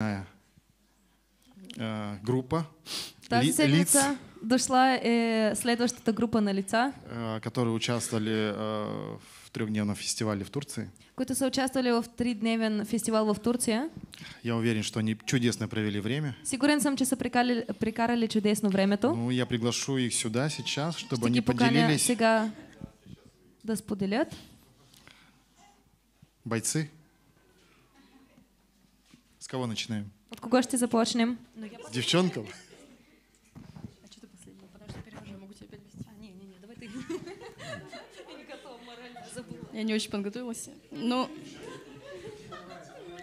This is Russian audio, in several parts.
э, группа Тази ли- лиц, дошла е следващата група на лица, э, которые участвовали э, в трехдневном фестивале в Турции. които са участвали в тридневен фестивал в Турция. Я уверен, что они чудесно провели время. Сигурен съм, че са прикарали, прикарали чудесно времето. Ну, я приглашу их сюда сейчас, чтобы Ще они поделились. сега да споделят. Бойцы. С кого начинаем? От кого ще започнем? С девчонком? А что ты последний? Подожди, перевожу, я могу тебя перевести. А, не, не, не, давай ты. Я не очень подготовилась. Ну...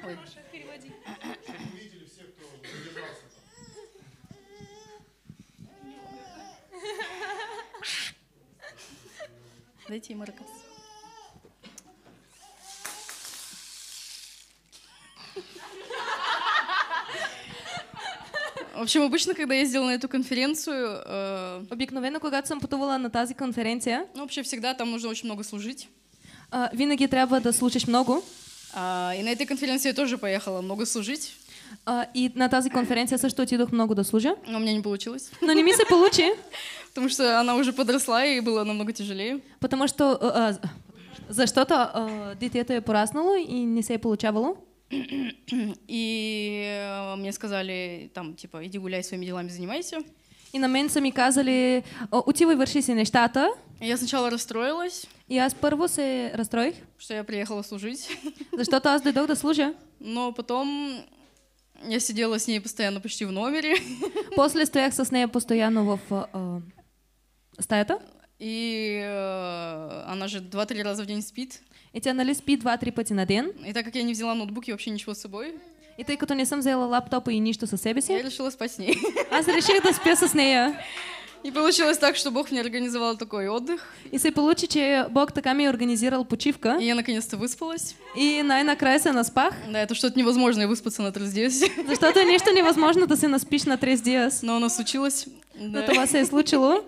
Ой. Дайте ей маракас. В общем, обычно, когда я ездила на эту конференцию, э, Обикновено, когато съм пътувала на тази конференция, ну, вообще всегда там нужно очень много служить. а, винаги трябва да слушаш много. А, и на этой конференции я тоже поехала много служить, А, и на тази конференция също отидох много да служа. но у меня не получилось, Но не ми се получи, потому что она уже подросла и было намного тяжелее. потому что... А, а, защото а, детето е пораснало и не се е получавало. И э, мне сказали, там, типа, иди гуляй своими делами, занимайся. И на мен са ми казали, «О, отивай върши си нещата. Я сначала расстроилась, И аз първо се разстроих, что я приехала служить, защото аз дойдох да служа. но потом я сидела с ней постоянно почти в номере, После стоях с нея постоянно в а, стаята. и э, она же 2-3 раза в день спит. И тя нали спи два-три пъти на ден. И так как я не взяла ноутбук и вообще ничего с собой, И тъй като не съм взела лаптопа и нищо със себе я си, решила спать с ней. аз реших да спя с нея. И получилось так, что Бог мне организовал такой отдых, И се получи, че Бог така ми е организирал почивка. и я наконец-то выспалась. И най-накрая се наспах, Да, это что-то невозможное выспаться на трезде. защото е нещо невъзможно да се наспиш на 3 диас. Но оно случилось. Но Да. това се е случило.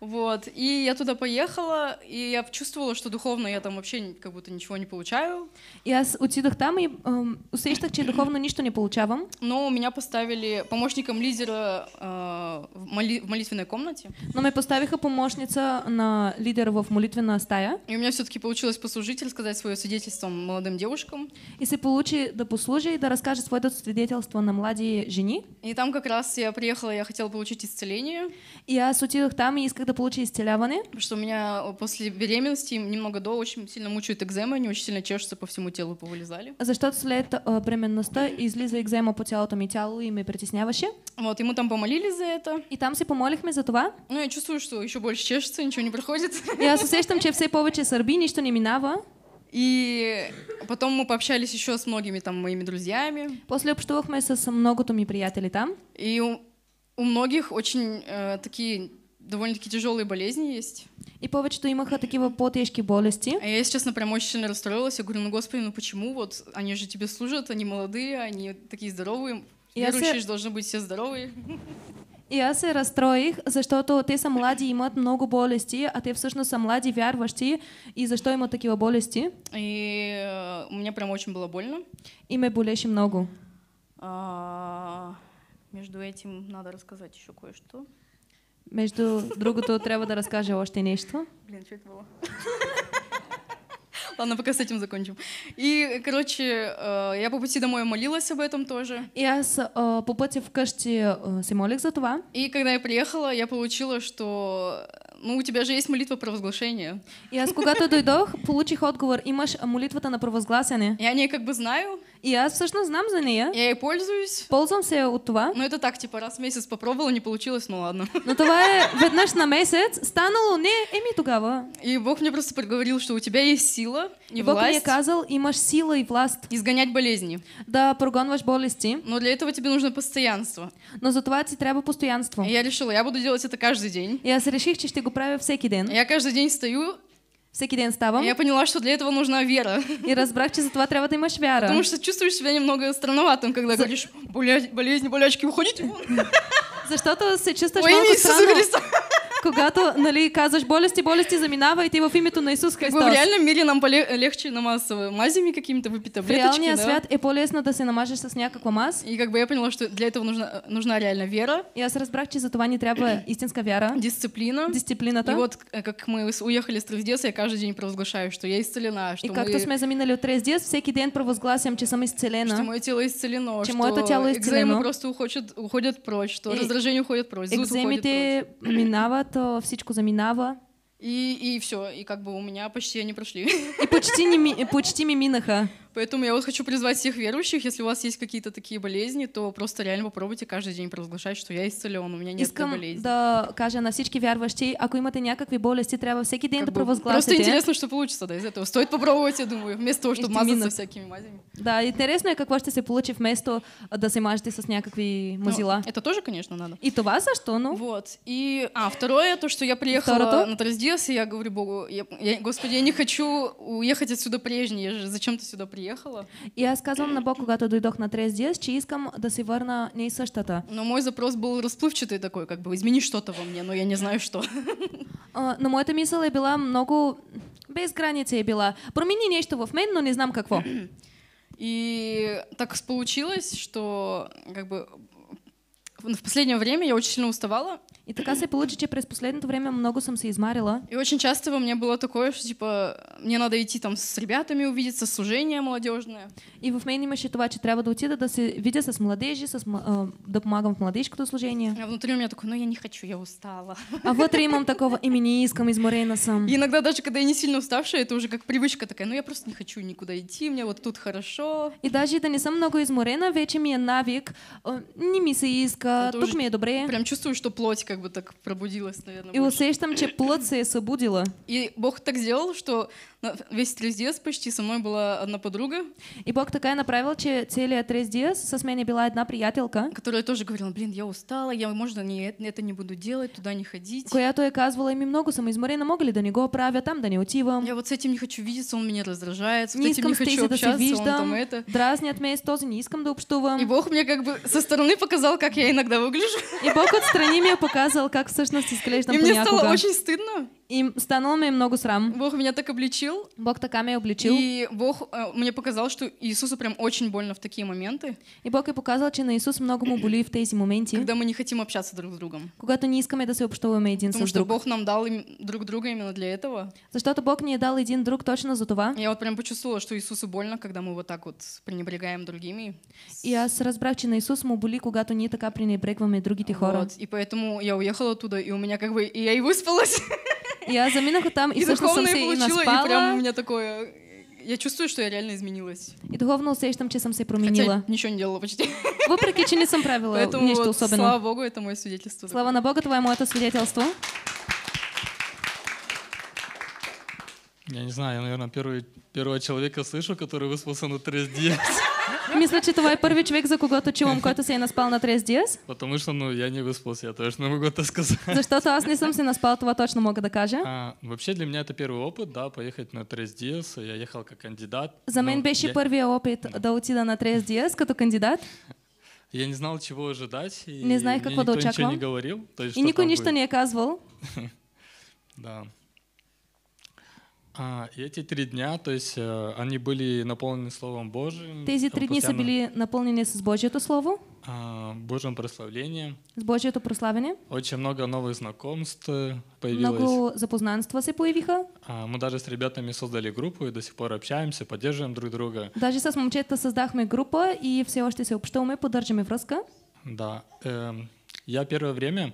Вот. И я туда поехала, и я чувствовала, что духовно я там вообще как будто ничего не получаю. И аз отидох там и ам, усещах, че духовно нищо не получавам. Но меня поставили помощником лидера э, в, моли- в молитвенной комнате. Но ме поставиха помощница на лидера в молитвена стая. И у меня все-таки получилось послужить, рассказать свое свидетельство молодым девушкам. И се получи да послужа и да разкаже своето свидетелство на млади жени. И там как раз я приехала, я хотела получить исцеление, И аз отидох там и исках да получа изцеляване, потому что у меня после беременности немного до очень сильно мучают экземы, они очень сильно чешутся по всему телу, повылезали. защото след а, бременността излиза екзема по ми тяло и ме притесняваше. Вот, мы там помолились за это. И там се помолихме за това. Ну, я чувствую, что еще больше чешется, ничего не проходит. И аз усещам, че все повече сърби, нищо не минава. И потом мы пообщались еще с многими там моими друзьями. После общувахме с многото ми приятели там. И у, у многих очень э, такие довольно-таки тяжелые болезни есть. И повечето имаха такива по-тежки болести. А я, если честно, прям очень сильно расстроилась. Я говорю, ну, Господи, ну почему? Вот они же тебе служат, они молодые, они такие здоровые. Се- Верующие же должны быть все здоровые. И аз се разстроих, защото те са млади и имат много болести, а те всъщност са млади вярващи. И защо имат такива болести? И э, у меня прям очень было больно. И ме болеше много. А, между этим надо рассказать еще кое-что. Между другото, трябва да разкажа още нещо. Блин, что это было? Ладно, пока с этим закончим. И, короче, э, я по пути домой молилась об этом тоже. И аз а, по пътя вкъщи а, се молих за това. И когда я приехала, я получила, что ну, у тебя же есть молитва провозглашения. И аз когато дойдох, получих отговор. Имаш молитвата на провъзгласяне. Я о ней как бы знаю, И аз всъщност знам за нея. я ей пользуюсь. Ползвам се от това. Но это так, типа, раз в месяц попробовала, не получилось, ну ладно. Но това е веднъж на месец. Станало не, еми тогава. И Бог мне просто проговорил, что у тебя есть сила и И Бог ми е власть казал, имаш сила и власт изгонять болезни. да прогонваш болести, Но для этого тебе нужно постоянство. но за това ти трябва постоянство. И я решила, я буду делать это каждый день. И аз реших, че ще го правя всеки ден. Я каждый день стою, Всеки ден и ставам я поняла, что для этого нужна вера. и разбрах, че за това трябва да имаш вяра. Потому что чувствуешь себя немного странноватым, когда говоришь, «Боля- болезни, болячки, уходите. Защото се чувстваш Во имя малко странно. Когато нали, казваш болести, болести заминава и ти в името на Исус Христос. в реальном мире нам легче намазаться мазями какими-то, выпить В таблеточки, реалния да? свят е по-лесно да се намажеш с някаква маз. И как бы я поняла, что для этого нужна, нужна реально вера, И аз разбрах, че за това ни трябва истинска вяра, дисциплина. дисциплината. И вот как мы уехали с Трездеса, я каждый день провозглашаю, что я исцелена, что, И както мы- сме заминали от Трездиес, всеки ден провъзгласям, че съм что изцелена. мое тело исцелено, Че что моето тяло е изцелено. экземы просто уходят, уходят прочь, что И раздражение уходит прочь, зуд уходит прочь. Минават, а, всичко заминава. И, и все, и как бы у меня почти они прошли. И почти, не ми, почти ми минаха. Поэтому я вот хочу призвать всех верующих, если у вас есть какие-то такие болезни, то просто реально попробуйте каждый день провозглашать, что я исцелен, у меня нет Искам болезни. да кажа на всички вярващи, ако имате някакви болести, трябва всеки ден Как да бы просто интересно, что получится да, из этого. Стоит попробовать, я думаю, вместо того, чтобы мазаться всякими мазями. Да, интересно какво ще се получи вместо а, да се мажете с някакви Ну, мазила. это тоже, конечно, надо. И това също, но Вот. И, а, второе, то, что я приехала Второто? на Траздес, и я говорю Богу, я, я- Господи, я не хочу уехать отсюда прежней, я же зачем ты сюда приехала? и аз казвам на Бог, когато дойдох на Трес Диас, че искам да се върна не и същата. Но мой запрос был расплывчатый такой, как бы, измени что-то во мне, но я не знаю что. А, но моята мисъл е била много... Без граници е била. Промени нещо в мен, но не знам какво. И так получилось, что, как бы, в последнее время я очень сильно уставала, И така се получи, че през последното време много съм се измарила. и очень часто во мне было такое, что, типа, мне надо идти там с ребятами увидеться, служение молодежное. И в мен имаше това, че трябва да отида да се видя с младежи, с, а, да помагам в младежкото служение. А внутри у меня такое, ну я не хочу, я устала. А вътре имам такова, еми не искам, изморена съм. И иногда даже, когда я не сильно уставшая, это уже как привычка такая, ну я просто не хочу никуда идти, мне вот тут хорошо. И даже и да не съм много изморена, вече ми е навик, а, не ми се иска, тук ми е добре. Прям чувствую, что плоть как бы так пробудилась, наверное. И усещам, че плът се е събудила. И Бог так сделал, что весь трезdes почти со мной была одна подруга, И Бог така е направил, че целият Трес Диас с мен е била една приятелка, которая тоже говорила, блин, я устала, я, можно, не, это не буду делать, туда не ходить. която е казвала, ми много съм изморена, мога ли да не го правя, там да не отивам. Я вот с этим не хочу видеться, он меня раздражает, с этим не хочу общаться, он там это. дразнят ме, с този не искам да общувам. И Бог мне как бы со стороны показал, как я иногда выгляжу. И Бог отстрани ми е показал как всъщност изглеждам И мне стало очень стыдно. И станало ми е много срам. Бог меня так обличил. Бог така ме е обличил. И Бог э, мне показал, что Иисусу прям очень больно в такие моменты, И Бог е показал, че на Исус много му боли в тези моменти, когда мы не хотим общаться друг с другом. когато не искаме да се общуваме един Потому с что друг. Бог нам дал им друг друга именно для этого. Защото Бог ни е дал един друг точно за това. Я вот прям почувствовала, что Иисусу больно, когда мы вот так вот пренебрегаем другими. И аз разбрах, че на Исус му боли, когато ние така пренебрегваме другите хора. Вот. И поэтому я уехала оттуда, и у меня как бы... И я и выспалась, И аз заминах съм духовное се и получила, и прям у наспала. меня такое... Я чувствую, что я реально изменилась. И духовно усещам, че съм се Хотя променила. ничего не делала почти. Не съм правила Поэтому нещо вот, особено. слава Богу, это мое свидетельство. Слава на Бога, това е моето свидетелство. Я не знаю, я, наверное, первый, первого человека слышу, который выспался на 3 дней. Мисля, че това е първи човек, за когото чувам, който се е наспал на Трес Диас. Потому что, ну, я не выспался, я точно могу это сказать. Защото аз не съм се наспал, това точно мога да кажа. А, вообще для меня это первый опыт, да, поехать на 3 Диас. Я ехал как кандидат. За мен беше я, първия опит да отида на Трес Диас като кандидат. я не знал, чего ожидать. И Не какво да никто ничего не говорил. То есть, И нищо будет. не е казвал. Да. А, и эти три дня, то есть э, они были наполнены Словом Божьим. Тези три дни са постоянно, били напълнени с Божието Слово, а, Божьим прославлением. с Божието прославяне. Очень много новых знакомств э, появилось. Много запознанства се появиха. А, Мы даже с ребятами создали группу и до сих пор общаемся, поддерживаем друг друга. Даже с момчета създахме група и все още се общуваме, поддържаме връзка. Да. эм, Я первое время,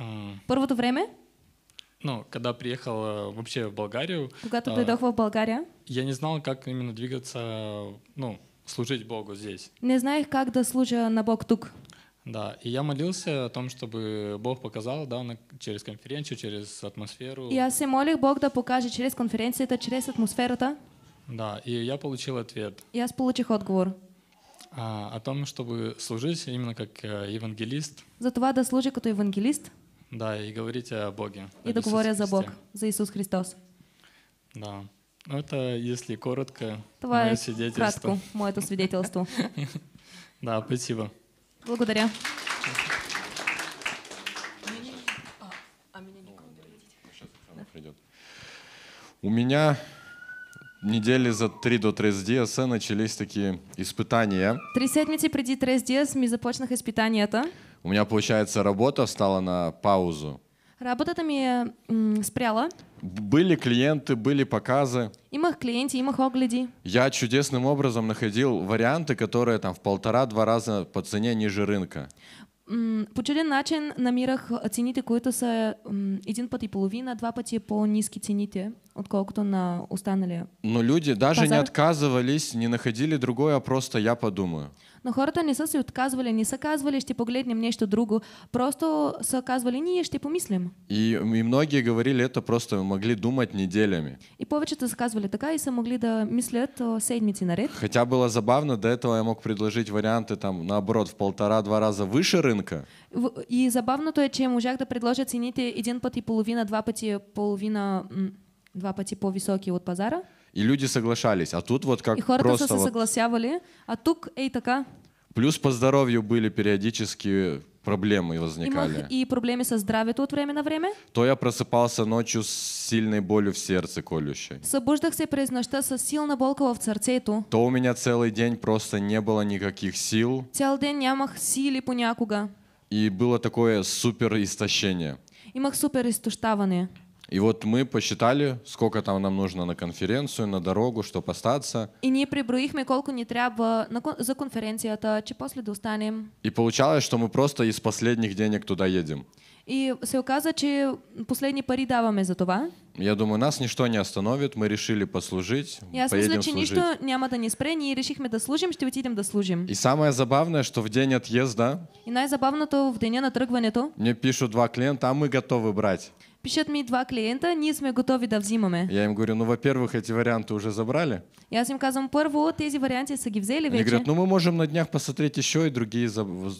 а, Първото време, ну, когда приехал вообще в Болгарию, когато А. дойдох в България, я не знал, как именно двигаться, ну, служить Богу здесь. не знаех как да служа на Бог тук. Да, и я молился о том, чтобы Бог показал, да, на- через конференцию, через атмосферу. Аз се молих Бог да покаже чрез конференцията, чрез атмосферата. Да, и я получил ответ И аз получих отговор. а, о том, чтобы служить именно как э, евангелист, За това да служа като евангелист да, и говорите о Боге. И договоря за Бог, за Иисус Христос. Да. Ну, это, если коротко, Твое мое свидетельство. Кратку, мое это свидетельство. Да, спасибо. Благодаря. У меня недели за три до 3 диаса начались такие испытания. Три седмици преди 3 диас ми започнаха это? У меня, получается, работа встала на паузу. Работата ми спряла. Были клиенты, были показы. Имах клиенти, имах огледи. Я чудесным образом находил варианты, которые там в полтора-два раза по цене ниже рынка. По чуден начин намирах цените, които са един път и половина, два пъти по-низки цените, отколкото на останалия. Но люди даже не Пазар. отказывались, не находили другое, а просто я подумаю. Но хората не са се отказвали, не са казвали, ще погледнем нещо друго. Просто са казвали, ние ще помислим. И, и многие говорили, это просто могли думать неделями. И повечето са казвали така и са могли да мислят седмици наред. Хотя было забавно, до этого я мог предложить варианты там наоборот в полтора-два раза выше рынка, И забавното е, че можах да предложа цените един път и половина, два пъти половина, два пъти по-високи от пазара. и люди соглашались. А тут вот как И просто се вот съгласявали. А тук е и така. Плюс по здоровью были периодически проблемы возникали. и проблеми с здравето от време на време. То я просыпался ночью с сильной болью в сердце колющей. Събуждах се през нощта с силна болка в сърцето. То у меня целый день просто не было никаких сил, Цял ден нямах сили понякога. и было такое супер истощение. Имах супер изтощаване. И вот мы посчитали, сколько там нам нужно на конференцию, на дорогу, чтобы остаться. И ние преброихме колко ни трябва на, за конференцията, че после да останем. И получалось, что мы просто из последних денег туда едем. И се оказа, че последни пари даваме за това. Я думаю, нас ничто не остановит, мы решили послужить, И аз мисля, че служить. нищо няма да ни спре. Ние решихме да служим, ще отидем да служим. И самое забавное, что в день отъезда И най-забавното в деня на тръгването, мне пишут два клиента, а мы готовы брать. Пишат ми два клиента, ние сме готови да взимаме. Я им говорю, ну, во-первых, эти варианты уже забрали. И аз им казвам, първо, тези варианти са ги взели Они вече. говорят, ну, мы можем на днях посмотреть еще и другие,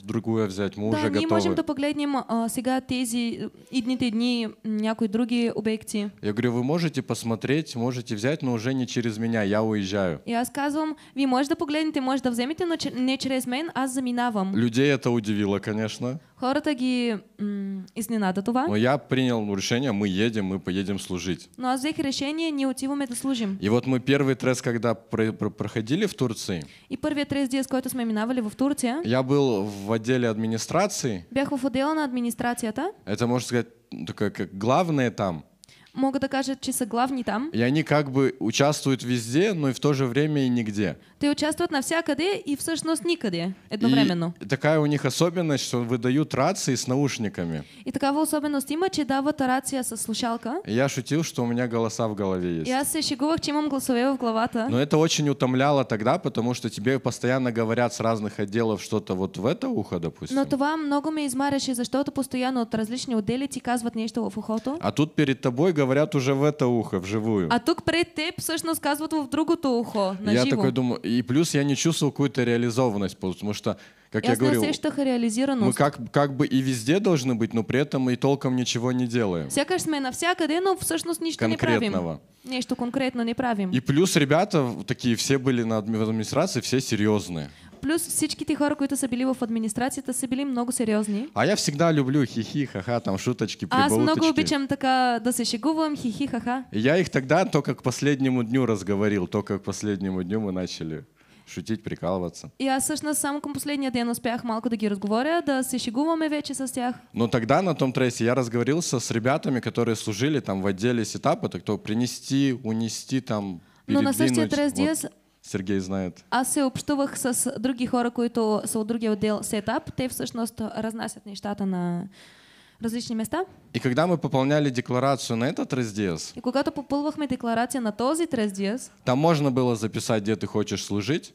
другое взять, мы да, уже ние готовы. можем да погледнем а, сега тези идните дни някои други обекти. Я говорю, вы можете посмотреть, можете взять, но уже не через меня, я уезжаю. И аз казвам, вие може да погледнете, може да вземете, но не чрез мен, аз заминавам. Людей это удивило, конечно. Хората ги м- изненада това, Но я принял решение, мы едем, мы поедем служить. но аз взех решение, ние отиваме да служим. И вот мы первый трест, когда про- про- проходили в Турции, И първият трес дия, с който сме минавали в Турция, я был в отделе администрации. бях в отдела на администрацията. Это, можно сказать, такое как главное там. Мога да кажа, че са главни там. И они как бы участвуют везде, но и в то же время и нигде. Те участват навсякъде и всъщност никъде едновременно. И такая у них особенность, что выдают рации с наушниками. И такава особеност има, че дават рация с слушалка. И я шутил, что у меня голоса в голове есть. И аз се шегувах, че имам гласове в главата. Но это очень утомляло тогда, потому что тебе постоянно говорят с разных отделов что-то вот в это ухо, допустим. Но това много ме измаряше, защото постоянно от различни отдели ти казват нещо в ухото. А тут перед тобой говорят уже в это ухо, вживую. А тук пред теб всъщност казват в другото ухо, на я такой думаю, и плюс я не чувствовал какую-то реализованность, потому что, как я не говорил, мы как, как бы и везде должны быть, но при этом и толком ничего не делаем. Сякаш сме навсякъде, но всъщност нищо не правим. Нещо конкретно не правим. И плюс ребята такие, все были на администрации, все серьезные. Плюс всичките хора, които са били в администрацията, са били много сериозни. А я всегда люблю хихи, ха-ха, там шуточки, Аз много прибауточки. обичам така да се шегувам, хихи, ха-ха. Я их тогда только к последнему дню разговорил, только к последнему дню мы начали шутить, прикалываться. И аз всъщност само към последния ден успях малко да ги разговоря, да се шегуваме вече с тях. Но тогда на том трейсе я разговорился с ребятами, которые служили там в отделе сетапа, так то принести, унести там, Но на същия трес Вот Сергей знает. аз се общувах с други хора, които са от другия отдел сетап. Те всъщност разнасят нещата на различни места. И когда мы пополняли декларацию на этот раздес, И когато попълвахме декларация на този диас, там можно было записать, где ты хочешь служить,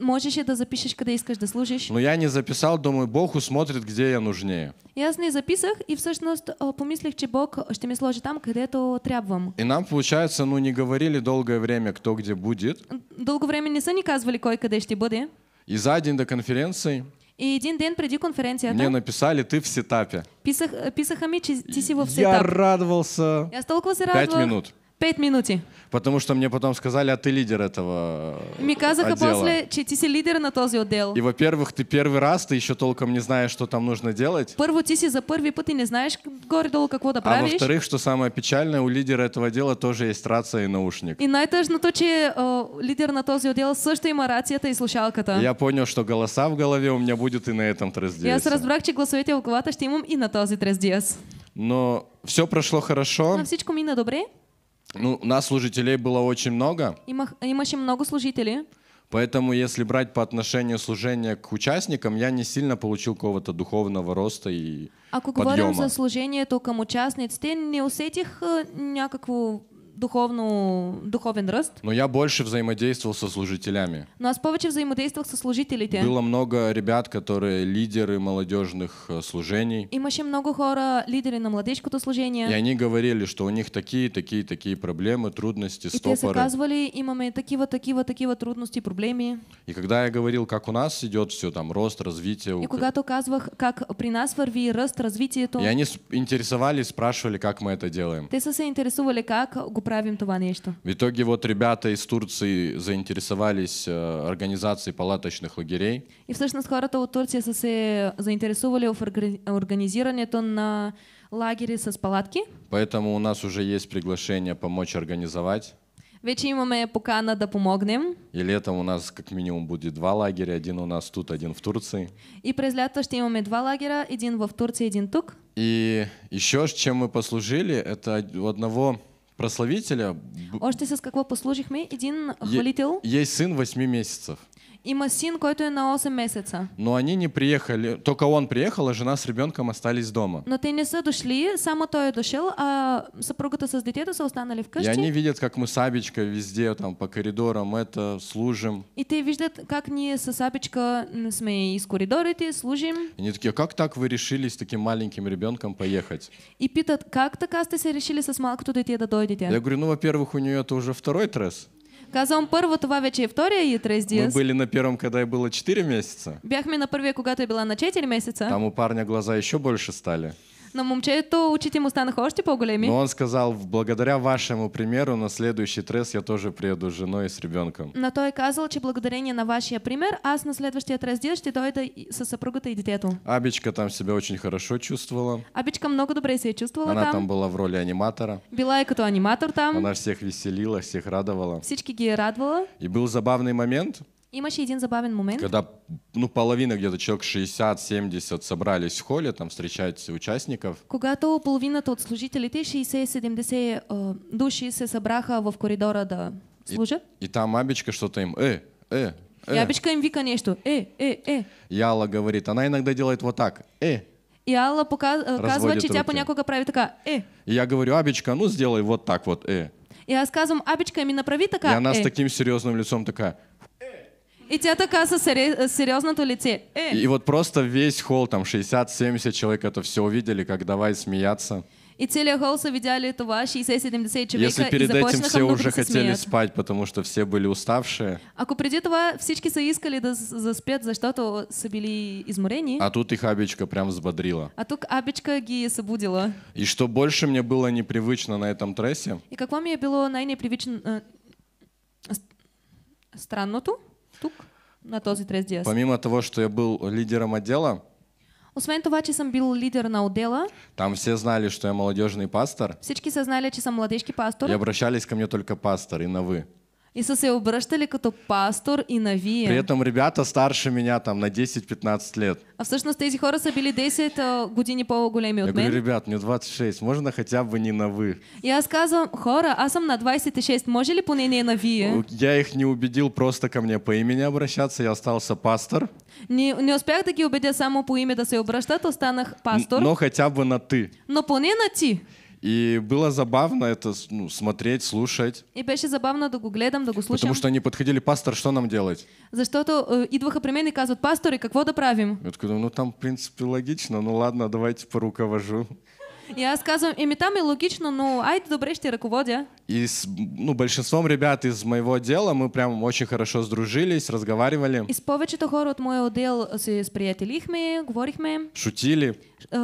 можеше да запишеш къде искаш да служиш. но я не записал, думаю, Бог усмотрит, где я нужнее. И аз не записах и всъщност а, помислих, че Бог ще ме сложи там, където трябвам. И нам, получается, ну не говорили долгое время, кто где будет. Дълго време не са ни казвали кой къде ще бъде. И за день до конференции И един ден преди конференцията мне написали, ты в setup е. писах, писаха ми, че ти си в Я setup. радовался И Аз толкова се пять минут. Пет минути. Потому что мне потом сказали, а ты лидер этого Ми казаха отдела. после, че ти си лидер на този отдел. И, во-первых, ты первый раз, ты еще толком не знаешь, что там нужно делать. Първо, ти си за първи път и не знаеш горе-долу какво да А правиш. во-вторых, что самое печальное, у лидера этого дела тоже есть рация и наушник. И най-тъжното, че а, лидер на този отдел също има рацията и слушалката. Я понял, что голоса в голове у меня будет и на этом И аз трездевице. разбрах, че гласовете в главата ще имам и на този трездиас. Но все прошло хорошо. Но всичко мина добре. Ну, нас служителей было очень много. Имах, имаше много служители. Поэтому, если брать по отношению служения к участникам, я не сильно получил какого-то духовного роста и Ако говорим подъема. за служението към участниците, не усетих а, някакво духовно, духовен ръст, Но я больше взаимодействовал со служителями. но аз повече взаимодействах с служителите. Было много ребят, которые лидеры молодежных э, служений. Имаше много хора, лидери на младежкото И служение. они говорили, что у них такие, такие, такие проблемы, трудности, И те стопоры. казвали, имаме такива, такива, такива трудности, проблеми. И когда я говорил, как у нас идет все, там, рост, развитие, И когато казвах как при нас върви ръст, развитието, и они с- интересовались, спрашивали, как мы это делаем. те са се интересували как го правим това нещо. В итоге вот ребята из Турции заинтересовались э, организацией палаточных лагерей. И всъщност хората от Турция са се заинтересували в орга- организирането на лагери с палатки. Поэтому у нас уже есть приглашение помочь организовать. Вече имаме покана да помогнем. И летом у нас как минимум будет два лагеря. Один у нас тут, один в Турции. И през лято ще имаме два лагера, един в Турция, един тук. И еще чем мы послужили, это у одного прославителя Още с какво послужихме? Един е- хвалител есть сын 8 месяцев. Има син, който е на 8 месеца. Но они не приехали, только он приехал, а жена с ребенком остались дома. Но те не са дошли, само той е дошъл, а съпругата с детето са останали И вкъщи. они видят, как мы с Абечкой везде, там, по коридорам это, служим. И те виждат как ние с Абичка м, сме из коридорите, служим И они такие, как так вы решили с таким маленьким ребенком поехать? и питат как така сте се решили с малкото дете да дойдете. Я говорю, ну, во-первых, у нее это уже второй тресс. Казвам първо, това вече е втория и трес Мы были на первом, когда ей было 4 месяца. Бяхме на първия, когато е била на 4 месеца. Там у парня глаза еще больше стали. На момчето очите му станаха още по-големи. Но он сказал, благодаря вашему примеру, на следующий тресс я тоже приеду с женой и с ребенком. Но той казал, че благодарение на вашия пример, аз на следващия раздел ще дойда с съпругата и детето. Абечка там себя очень хорошо чувствовала. Абичка много добре се е чувствала Она там. там была в роли аниматора. Била е като аниматор там. Она всех веселила, всех радовала. Всички ги е радвала. И был забавный момент, Имаше един забавен момент, когда ну, половина, где-то человек 60-70 собрались в холле, там встречать участников. когато половината от служителите, 60-70 а, души, се събраха в коридора да служат. И там Абечка что-то им, э, э, И э. Абичка им вика нещо. Е, е, е. И Алла говорит, она иногда делает вот так, э. И Алла показ... казва, Разводят че тя понякога прави така. Е. И я говорю, Абечка, ну сделай вот так вот, э. И аз казвам, Абичка ми направи И така. она с Е. таким серьезным лицом такая. И тя така със сери- сериозното лице. Е. И вот просто весь холл, там 60-70 человек это все увидели, как давай смеяться. И целия хол са видяли това, 60-70 човека Если перед этим все уже хотели смеят. спать, потому что все были уставшие, Ако преди това всички са искали да заспят, защото са били изморени, а тут их Абечка прям взбодрила. а тук Абичка ги е събудила. И что больше мне было непривычно на этом трессе, И какво ми е било най-непривично... а, с- странното тук, на този трес диас. помимо того, что я был лидером отдела, Освен това, че съм бил лидер на отдела, там все знали, что я молодежный пастор, всички са знали, че съм младежки пастор и обращались ко мне только пастор и на вы. И са се обръщали като пастор и на При этом ребята старше меня там на 10-15 лет. А всъщност тези хора са били 10 а, години по-големи Я от говорю, мен. ребят, мне 26, можно хотя бы не на вы? И аз казвам, хора, аз съм на 26, може ли поне не на вие? Я их не убедил просто ко мне по имени обращаться, я остался пастор, Не, не успях да ги убедя само по име да се обръщат, останах пастор, но хотя бы на ты. но поне на ти. И было забавно это ну, смотреть, слушать, И беше забавно да го гледам, да го слушам, потому что они подходили, пастор, что нам делать? защото е, идваха при мен и казват, пастори, какво да правим? Я такой, ну там, в принципе, логично, ну ладно, давайте поруковожу. И аз казвам, еми там е логично, но айде добре ще ръководя. И с ну, большинством ребят из моего отдела мы прям очень хорошо сдружились, разговаривали, И с повечето хора от моя отдел се сприятелихме, говорихме, шутили. е,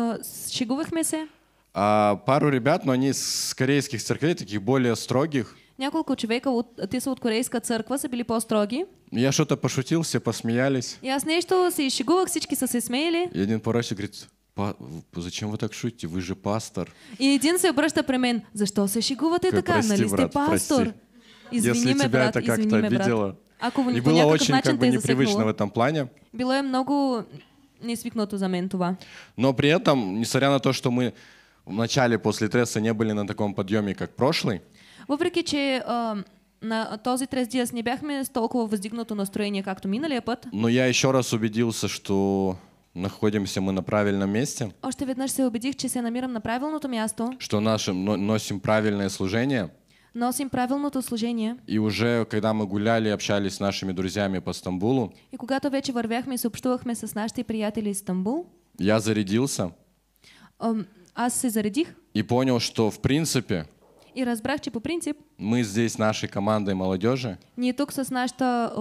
шегувахме се. А пару ребят, но они с корейских церквей, таких более строгих. Няколко човека, от, те са от корейска църква, са били по-строги. Я что-то пошутил, все посмеялись. И аз нещо се изшегувах, всички са се смеяли. И один поросик говорит, «Па- зачем вы так шутите? Вы же пастор. И един се обръща при мен. Защо се шегувате така? прости, нали сте брат, пастор? прости. Извини Если ме, тебя брат, это как-то обидело. Ако И по было очень начин как бы непривычно в этом плане. Било е много несвикнато за мен това. Но при этом, несмотря на то, что мы в начале после тресса не были на таком подъеме, как прошлый, Въпреки, че а, на този трес диас не бяхме с толкова въздигнато настроение, както миналия път, но я еще раз убедился, что находимся мы на правильном месте, още веднъж се убедих, че се намирам на правилното място, что нашим, но- носим правильное служение. носим правилното служение. И уже когда мы гуляли общались с нашими друзьями по Стамбулу, и когато вече вървяхме и се общувахме с нашите приятели из Стамбул, я зарядился. ам, аз се заредих и понял, что в принципе и разбрах, че по принцип. мы здесь нашей командой молодежи. Ние тук с нашата,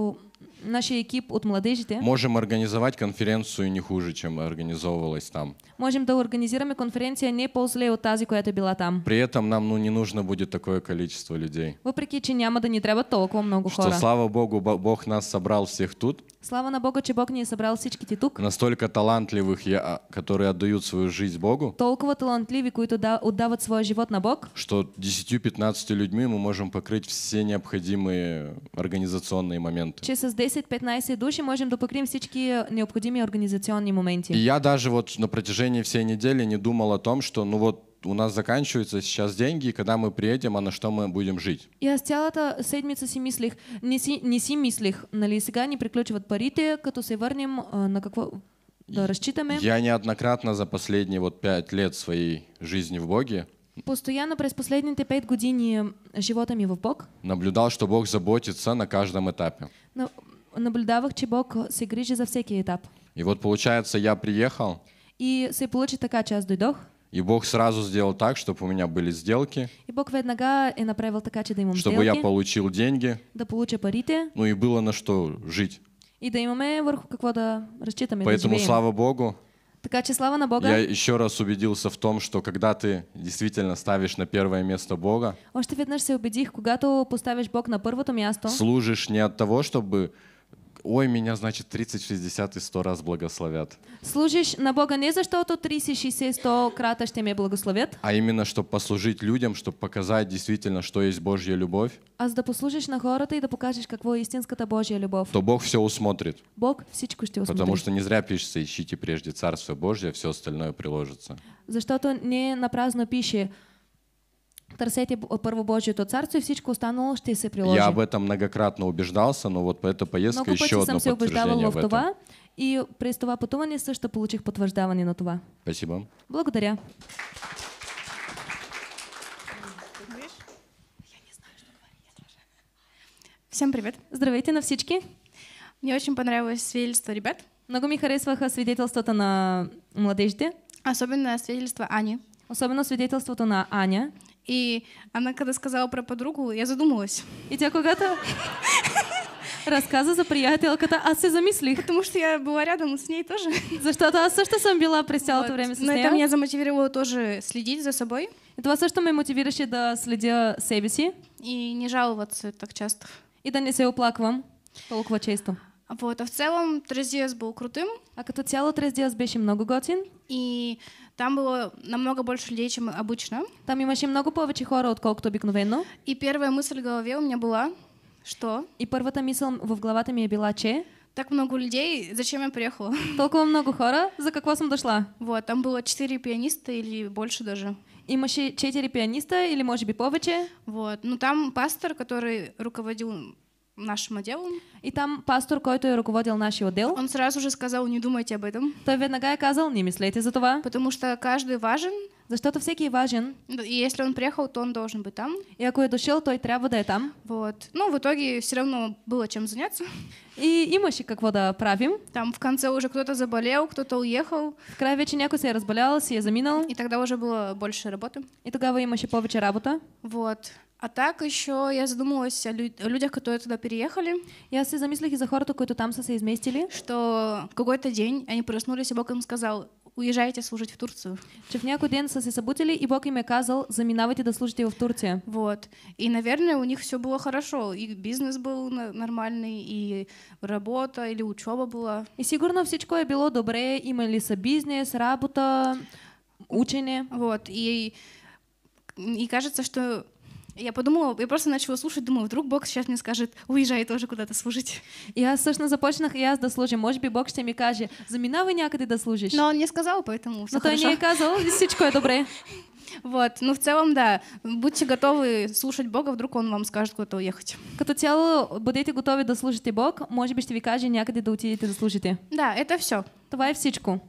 о, нашия екип от младежите можем организовать конференцию не хуже, чем организовывалась там. можем да организираме конференция не по-зле от тази, е била там. При этом нам ну, не нужно будет такое количество людей. Въпреки, че няма да ни трябва толкова много хора. слава Богу, Бо- Бог нас собрал всех тут, Слава на Бога, че Бог ни е събрал всичките тук. настолько талантливых, я- а, которые отдают свою жизнь Богу, Толкова талантливи, които да, отдават своя живот на Бог, что 10-15 людьми мы можем покрыть все необходимые организационные моменты. че с 10-15 души можем да покрием всички необходими организационни И моменти. я даже вот на протяжении всей недели не думал о том, что ну вот у нас заканчиваются сейчас деньги, и когда мы приедем, а на что мы будем жить. И аз цялата седмица си мислих, не си, не си мислих, нали, сега ни приключват парите, като се върнем а, на какво да разчитаме. Я неоднократно за последние вот пять лет своей жизни в Боге Постоянно през последните 5 години живота ми в Бог, наблюдал, что Бог заботится на каждом этапе. Наблюдавах, че Бог се грижи за всеки етап. И вот получается, я приехал, И се получи така, че аз дойдох. и Бог сразу сделал так, чтобы у меня были сделки, И Бог веднага е направил така, че да имам чтобы я сделки, получил деньги, да получа парите ну и было на что жить. и да имаме върху какво да разчитаме, да Поэтому живеем. слава Богу, Така че слава на Бога. я еще раз убедился в том, что когда ты действительно ставишь на первое место Бога, Още веднъж се убедих, когато поставиш Бог на първото място, служишь не от того, чтобы ой, меня, значит, 30, 60 и 100 раз благословят, служиш на Бога не защото 30, 60, 100 крата ще ме благословят, а именно, чтобы послужить людям, чтобы показать действительно, что есть Божья любовь, а за да послужиш на хората и да покажеш какво е истинската Божия любов. то Бог все усмотрит. Бог всичко ще осмотри. Потому что не зря пишется «Ищите прежде Царство Божье, все остальное приложится». Защото не на празно пише Търсете първо Божието царство и всичко останало ще се приложи. Я об этом многократно убеждался, но вот эта поездка Много еще одно подтверждение в в этом. това и през това пътуване също получих потвърждаване на това. Спасибо. Благодаря. Всем привет. Здравейте на всички! Мне очень понравилось свидетельство ребят, Много ми харесваха свидетелствата на младежите, особенно свидетельство Ани. особено свидетелството на Аня. И она, когда сказала про подругу, я задумалась. И тя когато разказа за приятелката, аз се замислих, Потому что я была рядом с ней тоже. защото аз също съм била през цялото Вот. време с Но это меня замотивировало тоже следить за собой И това също ме мотивираше да следя себе си и не жаловаться так часто. и да не се оплаквам толкова често. Вот. А в целом Трезиас был крутым, А като цяло Трездиас беше много готин. и там было намного больше людей, чем обычно. Там имаше много повече хора, отколкото обикновено. И первая мысль в голове у меня была, что И първата мисъл в главата ми е била, че так много людей, зачем я приехала? толкова много хора, за какво съм дошла? Вот, там было четыре пианиста или больше даже. Имаше четири пианиста или може би повече. Вот. Ну там пастор, который руководил нашим отделом, И там пастор, който е ръководил нашия отдел, он сразу же сказал, не думайте об этом, той веднага е казал, не мислете за това, потому что каждый важен, защото всеки е важен. и если он приехал, то он должен быть там. И ако е дошъл, той трябва да е там. Вот. Ну, в итоге все равно было чем заняться. И имаше какво да правим. Там в конце уже кто-то заболел, кто-то уехал, В край вече някой се е разболял, си е заминал и тогда уже было больше работы. и тогава имаше повече работа. Вот. А так еще я задумалась о, лю- о людях, которые туда переехали, аз се замислих и за хората, които там са се изместили. что какой-то день они проснулись, и Бог им сказал, уезжайте служить в Турцию. че в някой ден са се събудили и Бог им е казал, заминавайте да служите в Турция. Вот. И, наверное, у них все было хорошо. И бизнес был нормальный, и работа, или учеба была. И сигурно всичко е било добре, имали са бизнес, работа, учене. Вот. И, и кажется, что я подумала, я просто начала слушать, думаю, вдруг Бог сейчас мне скажет, уезжай тоже куда-то служить. И аз всъщност започнах и аз да служим. Може би Бог ще ми каже, заминавай някъде да служиш. Но он не сказал, поэтому все Но той хорошо. не казал, всичко е добре. Вот. Ну, в целом, да, будьте готовы слушать Бога, вдруг он вам скажет куда-то уехать. Като цяло, бъдете готови да служите Бог, може би ще ви каже някъде да отидете да служите. Да, это все. Това е всичко.